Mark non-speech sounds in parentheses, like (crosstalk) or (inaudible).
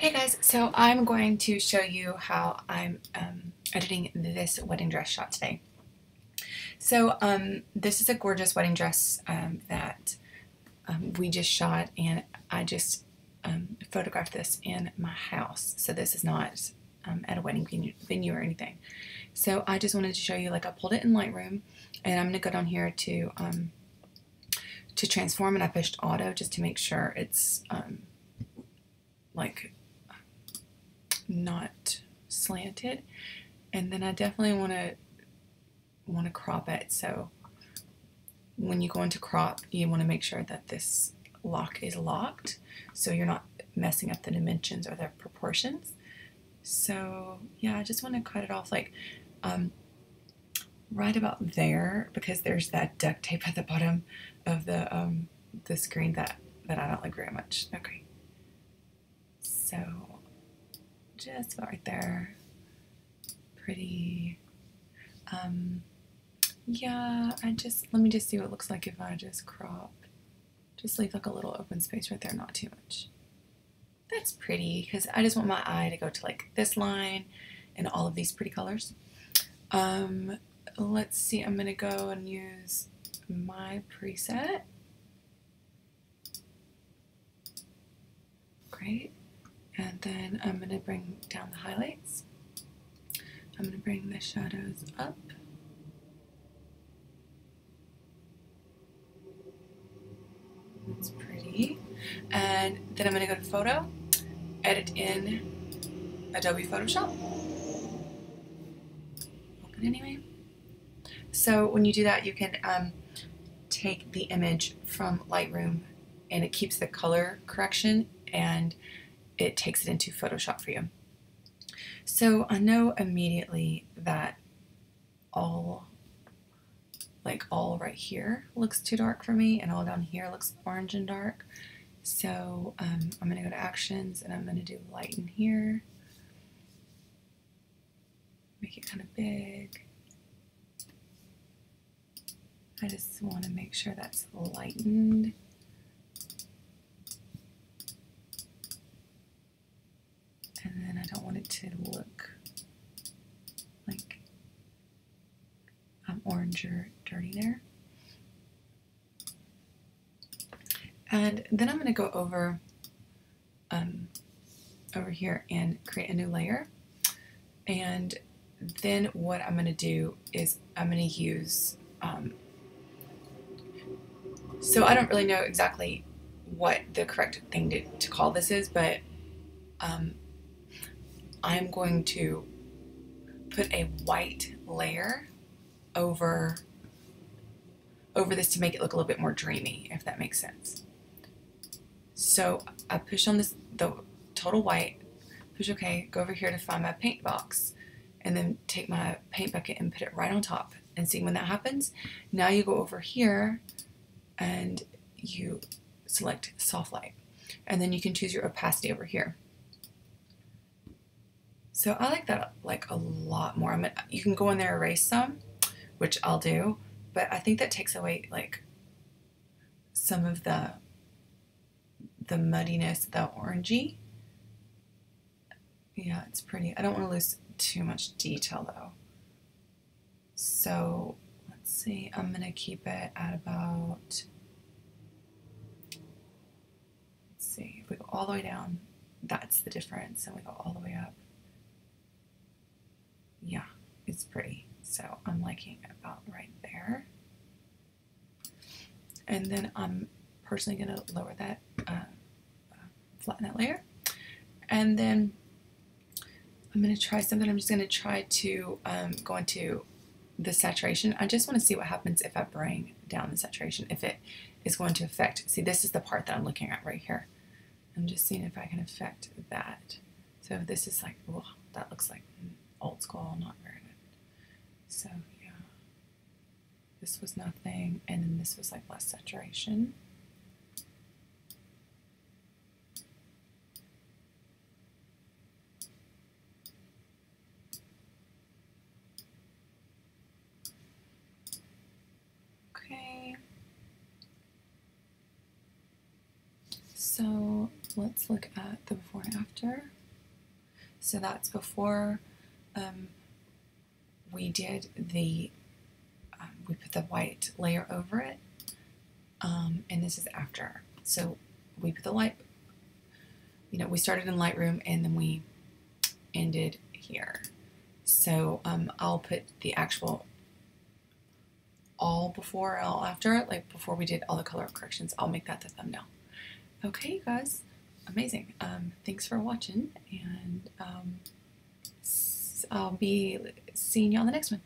Hey guys, so I'm going to show you how I'm um, editing this wedding dress shot today. So um, this is a gorgeous wedding dress um, that um, we just shot and I just um, photographed this in my house. So this is not um, at a wedding venue or anything. So I just wanted to show you, like I pulled it in Lightroom and I'm going to go down here to to transform and I pushed auto just to make sure it's like not slanted. And then I definitely want to want to crop it. So when you go into crop, you want to make sure that this lock is locked so you're not messing up the dimensions or the proportions. So yeah, I just want to cut it off like um, right about there because there's that duct tape (laughs) at the bottom of the um, the screen that that I don't like very much. Okay, so just about right there. Pretty. Um, yeah, I just, let me just see what it looks like if I just crop. Just leave like a little open space right there, not too much. That's pretty, because I just want my eye to go to like this line and all of these pretty colors. Um, let's see, I'm going to go and use my preset. Great. And then I'm going to bring down the highlights. I'm going to bring the shadows up. That's pretty. And then I'm going to go to Photo, edit in Adobe Photoshop. Open anyway. So when you do that, you can um, take the image from Lightroom and it keeps the color correction and it takes it into Photoshop for you. So I know immediately that all, like all right here looks too dark for me and all down here looks orange and dark. So um, I'm going to go to actions and I'm going to do lighten here. Make it kind of big. I just want to make sure that's lightened. and then I don't want it to look like I'm orange or dirty there. And then I'm going to go over um, over here and create a new layer. And then what I'm going to do is I'm going to use, um, so I don't really know exactly what the correct thing to, to call this is, but um, I'm going to put a white layer over over this to make it look a little bit more dreamy, if that makes sense. So I push on this the total white, push OK, go over here to find my paint box, and then take my paint bucket and put it right on top. And see when that happens, now you go over here and you select soft light. And then you can choose your opacity over here. So I like that like a lot more. I mean, you can go in there and erase some, which I'll do, but I think that takes away like some of the the muddiness, the orangey. Yeah, it's pretty. I don't want to lose too much detail though. So let's see, I'm gonna keep it at about, let's see, if we go all the way down, that's the difference, and we go all the way up yeah, it's pretty. So I'm liking about right there. And then I'm personally going to lower that, uh, uh, flatten that layer. And then I'm going to try something. I'm just going to try to um, go into the saturation. I just want to see what happens if I bring down the saturation, if it is going to affect. See, this is the part that I'm looking at right here. I'm just seeing if I can affect that. So this is like, oh, that looks like school, not very good. So yeah, this was nothing, and then this was like less saturation. Okay. So let's look at the before and after. So that's before um, we did the, um, we put the white layer over it. Um, and this is after. So we put the light, you know, we started in Lightroom and then we ended here. So um, I'll put the actual all before, all after, it like before we did all the color corrections. I'll make that the thumbnail. Okay, you guys, amazing. Um, thanks for watching, and um, I'll be seeing you on the next one.